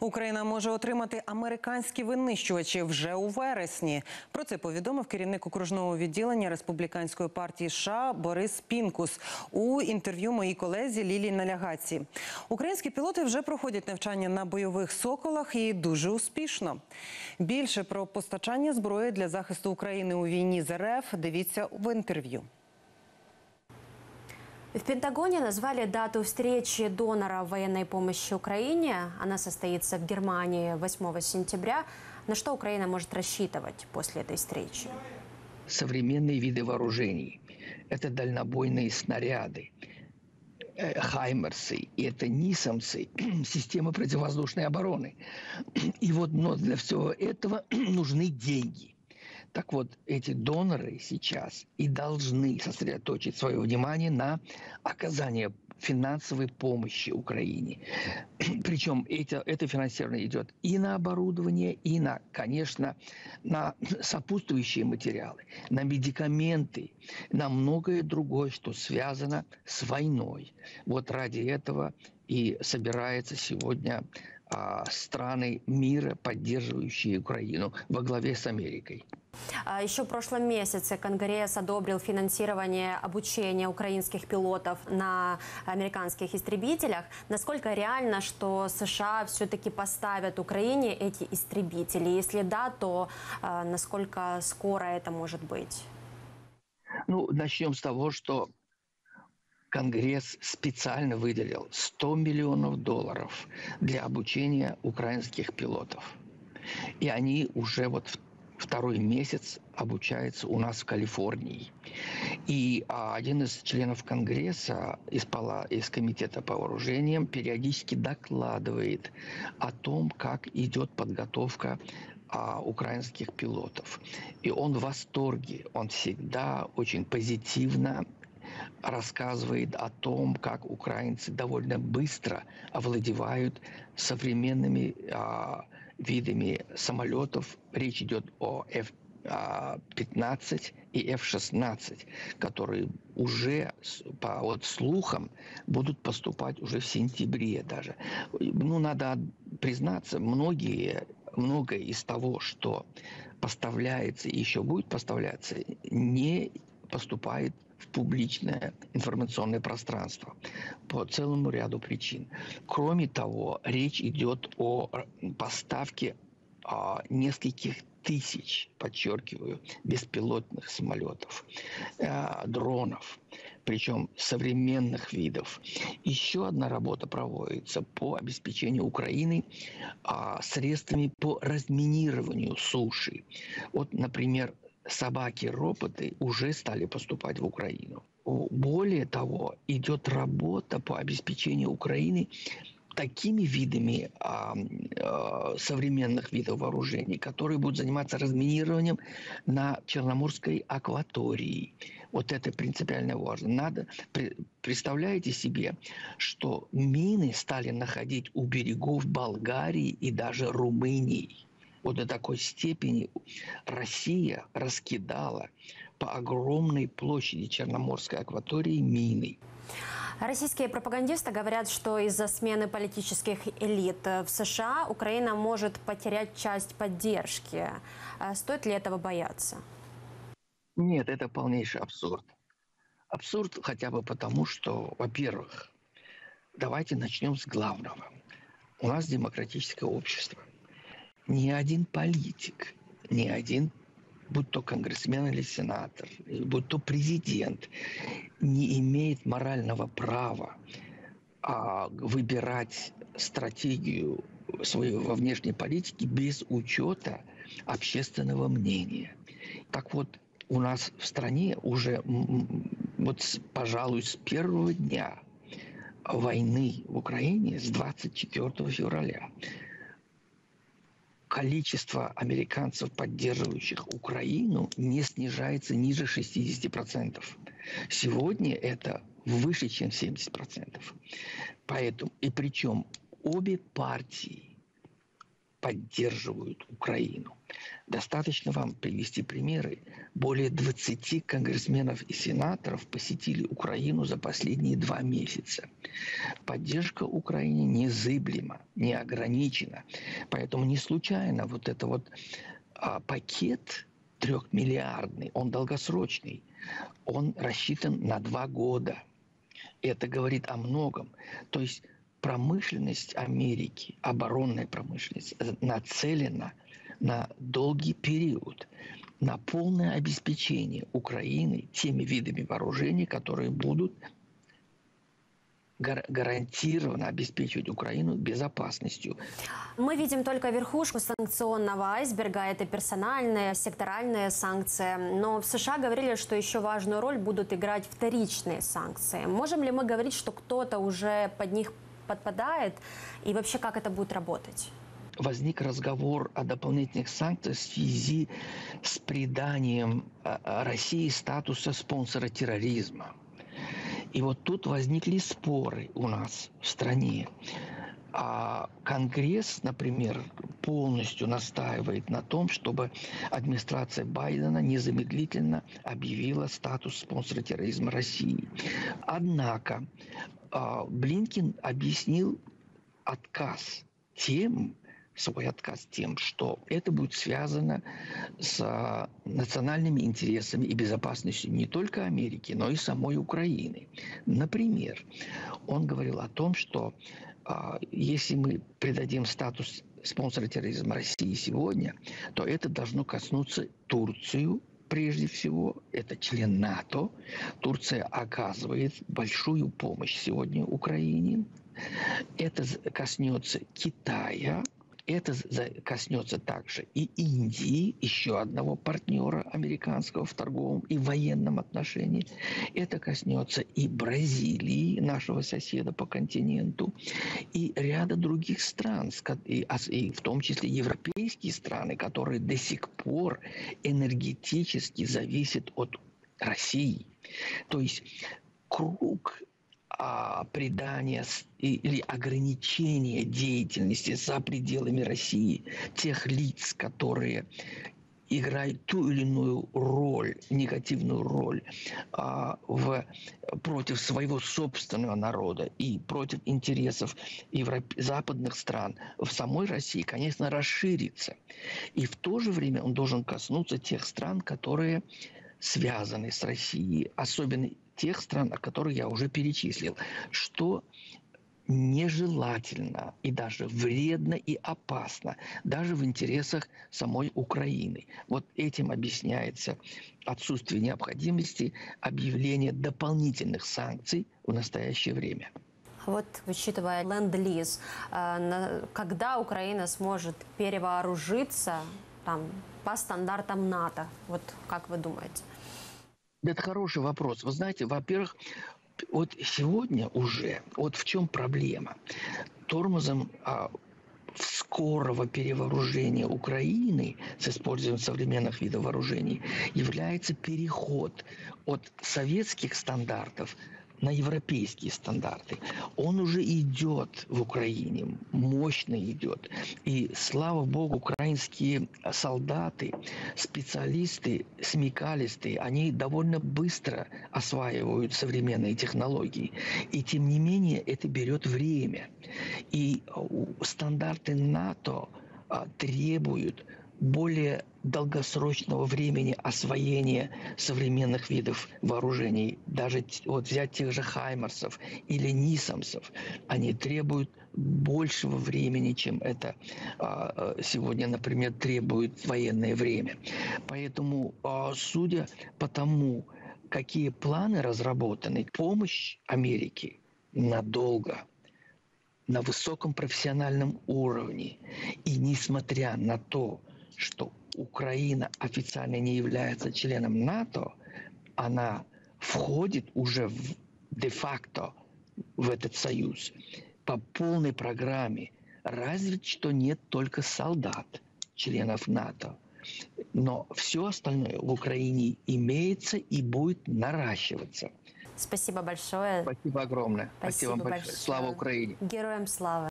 Україна може отримати американські винищувачі вже у вересні. Про це повідомив керівник окружного відділення республіканської партії США Борис Пінкус у інтерв'ю моїй колезі Лілії Налягаці. Українські пілоти вже проходять навчання на бойових соколах і дуже успішно. Більше про постачання зброї для захисту України у війні з РФ дивіться в інтерв'ю. В Пентагоне назвали дату встречи донора военной помощи Украине. Она состоится в Германии 8 сентября. На что Украина может рассчитывать после этой встречи? современные виды вооружений. Это дальнобойные снаряды, э, хаймерсы, и это нисомцы, системы противовоздушной обороны. И вот но для всего этого нужны деньги. Так вот, эти доноры сейчас и должны сосредоточить свое внимание на оказании финансовой помощи Украине. Причем это, это финансирование идет и на оборудование, и на, конечно, на сопутствующие материалы, на медикаменты, на многое другое, что связано с войной. Вот ради этого и собирается сегодня а, страны мира, поддерживающие Украину во главе с Америкой. А Еще в прошлом месяце Конгресс одобрил финансирование обучения украинских пилотов на американских истребителях. Насколько реально, что США все-таки поставят Украине эти истребители? Если да, то а, насколько скоро это может быть? Ну, начнем с того, что Конгресс специально выделил 100 миллионов долларов для обучения украинских пилотов. И они уже вот второй месяц обучаются у нас в Калифорнии. И а, один из членов Конгресса из, пала, из Комитета по вооружениям периодически докладывает о том, как идет подготовка а, украинских пилотов. И он в восторге, он всегда очень позитивно рассказывает о том, как украинцы довольно быстро овладевают современными а, видами самолетов. Речь идет о F-15 и F-16, которые уже по вот слухам будут поступать уже в сентябре даже. Ну, надо признаться, многие многое из того, что поставляется и еще будет поставляться, не поступает в публичное информационное пространство по целому ряду причин. Кроме того, речь идет о поставке а, нескольких тысяч, подчеркиваю, беспилотных самолетов, э, дронов, причем современных видов. Еще одна работа проводится по обеспечению Украины э, средствами по разминированию суши. Вот, например, собаки-роботы уже стали поступать в Украину. Более того, идет работа по обеспечению Украины такими видами а, а, современных видов вооружений, которые будут заниматься разминированием на Черноморской акватории. Вот это принципиально важно. Надо, представляете себе, что мины стали находить у берегов Болгарии и даже Румынии. Вот до такой степени Россия раскидала по огромной площади Черноморской акватории мины. Российские пропагандисты говорят, что из-за смены политических элит в США Украина может потерять часть поддержки. А стоит ли этого бояться? Нет, это полнейший абсурд. Абсурд хотя бы потому, что, во-первых, давайте начнем с главного. У нас демократическое общество – ни один политик, ни один, будь то конгрессмен или сенатор, будь то президент, не имеет морального права а, выбирать стратегию своей во внешней политике без учета общественного мнения. Так вот, у нас в стране уже, вот, пожалуй, с первого дня войны в Украине, с 24 февраля, количество американцев, поддерживающих Украину, не снижается ниже 60%. Сегодня это выше, чем 70%. Поэтому, и причем обе партии поддерживают Украину. Достаточно вам привести примеры. Более 20 конгрессменов и сенаторов посетили Украину за последние два месяца. Поддержка Украине незыблема, не ограничена. Поэтому не случайно вот это вот а, пакет трехмиллиардный, он долгосрочный, он рассчитан на два года. Это говорит о многом. То есть промышленность Америки, оборонная промышленность, нацелена на долгий период на полное обеспечение Украины теми видами вооружений, которые будут гарантированно обеспечивать Украину безопасностью. Мы видим только верхушку санкционного айсберга, это персональные, секторальные санкции. Но в США говорили, что еще важную роль будут играть вторичные санкции. Можем ли мы говорить, что кто-то уже под них подпадает? И вообще, как это будет работать? возник разговор о дополнительных санкциях в связи с приданием а, а, России статуса спонсора терроризма. И вот тут возникли споры у нас в стране. А Конгресс, например, полностью настаивает на том, чтобы администрация Байдена незамедлительно объявила статус спонсора терроризма России. Однако Блинкин объяснил отказ тем, свой отказ тем, что это будет связано с а, национальными интересами и безопасностью не только Америки, но и самой Украины. Например, он говорил о том, что а, если мы придадим статус спонсора терроризма России сегодня, то это должно коснуться Турцию, прежде всего, это член НАТО. Турция оказывает большую помощь сегодня Украине. Это коснется Китая, это коснется также и Индии, еще одного партнера американского в торговом и военном отношении. Это коснется и Бразилии, нашего соседа по континенту, и ряда других стран, и в том числе европейские страны, которые до сих пор энергетически зависят от России. То есть круг а, придания или ограничения деятельности за пределами России тех лиц, которые играют ту или иную роль, негативную роль а, в, против своего собственного народа и против интересов Европ... западных стран в самой России, конечно, расширится. И в то же время он должен коснуться тех стран, которые связаны с Россией, особенно тех стран, о которых я уже перечислил, что нежелательно и даже вредно и опасно, даже в интересах самой Украины. Вот этим объясняется отсутствие необходимости объявления дополнительных санкций в настоящее время. Вот, учитывая ленд-лиз, э, когда Украина сможет перевооружиться там, по стандартам НАТО? Вот как вы думаете? Это хороший вопрос. Вы знаете, во-первых, вот сегодня уже, вот в чем проблема. Тормозом а, скорого перевооружения Украины с использованием современных видов вооружений является переход от советских стандартов на европейские стандарты. Он уже идет в Украине, мощно идет. И слава богу, украинские солдаты, специалисты, смекалисты, они довольно быстро осваивают современные технологии. И тем не менее это берет время. И стандарты НАТО а, требуют более долгосрочного времени освоения современных видов вооружений, даже вот взять тех же Хаймарсов или Нисамсов, они требуют большего времени, чем это а, а, сегодня, например, требует военное время. Поэтому, а, судя по тому, какие планы разработаны, помощь Америки надолго – на высоком профессиональном уровне. И несмотря на то, что Украина официально не является членом НАТО, она входит уже в, де-факто в этот союз по полной программе. Разве что нет только солдат, членов НАТО. Но все остальное в Украине имеется и будет наращиваться. Спасибо большое. Спасибо огромное. Спасибо, Спасибо вам большое. большое. Слава Украине. Героям слава.